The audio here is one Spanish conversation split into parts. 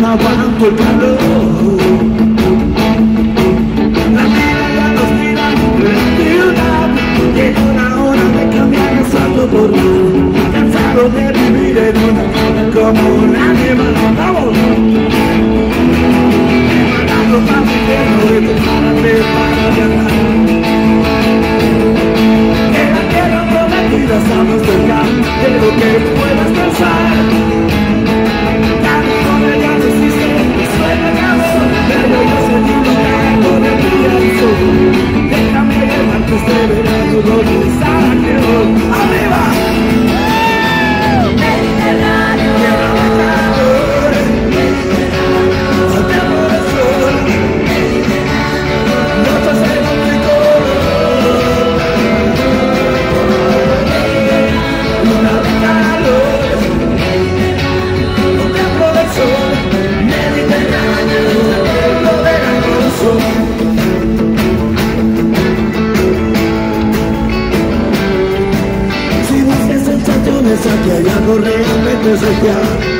están aguando el calor por Cansado de una cama como un animal ¡Vamos! De prepárate para viajar En la tierra prometida cerca de lo que puedas pensar desafiar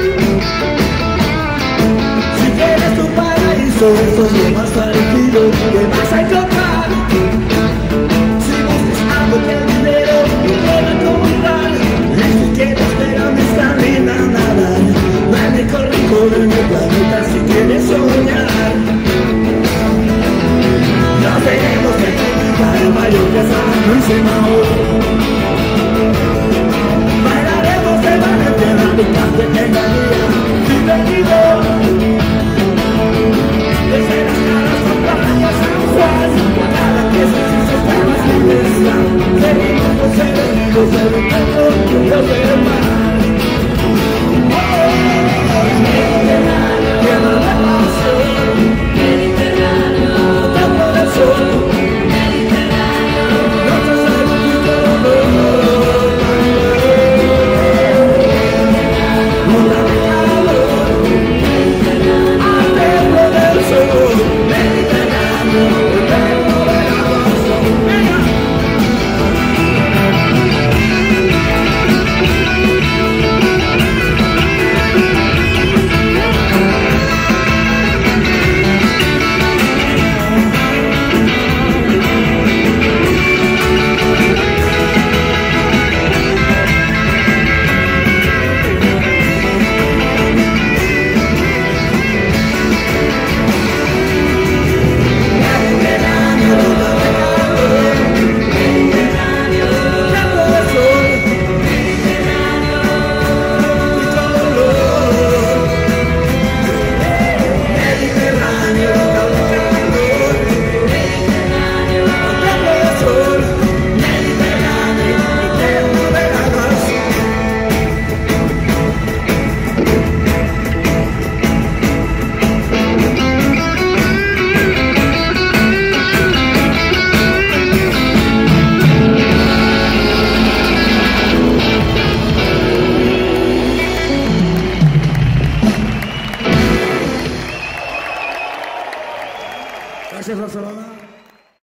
Gracias, Barcelona.